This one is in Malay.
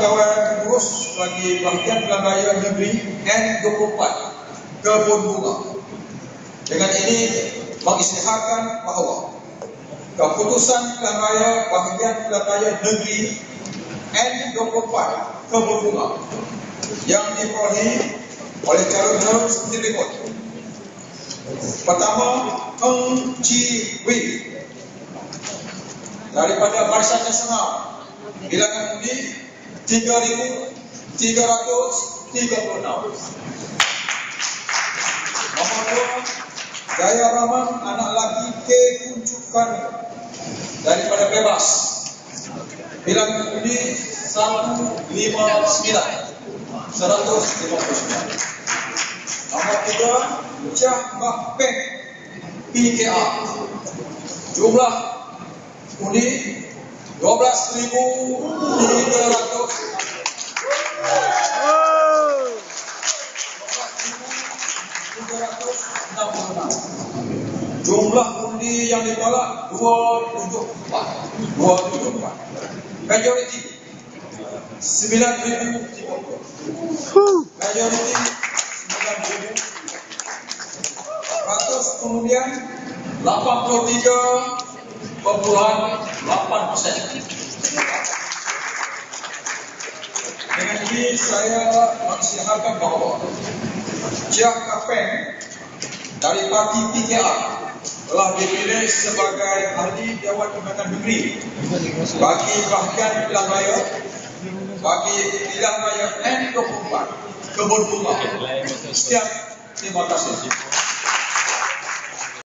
Kawan terus bagi bahagian pelanggaran negeri N24 Kebun Bunga. Dengan ini mengisytiharkan bahawa keputusan pelanggaran bahagian pelanggaran negeri N24 Kebun Bunga yang diperolehi oleh calon-calon seperti berikut. Pertama, Eng Chi Wei daripada Barisan Nasional bilangan undi 3,336. Nomor dua, Jaya Rahman anak laki K Kuncukan daripada Bebas bilangan undi 159. 159. Nomor tiga, Cah Bah Peng PKA. Jumlah undi 12,366. Jumlah undi yang ditolak 274. 274. Majoriti 9,030. Majoriti 9,000. Ratus kemudian 83 perpuluhan 8 persen. Dengan ini saya mensiharkan bahawa Chia Kapeng dari parti PKR telah dipilih sebagai ahli Dewan Undangan Negeri bagi bahagian pilihan raya bagi pilihan raya N24 Kebun Bunga. Sekian, terima kasih.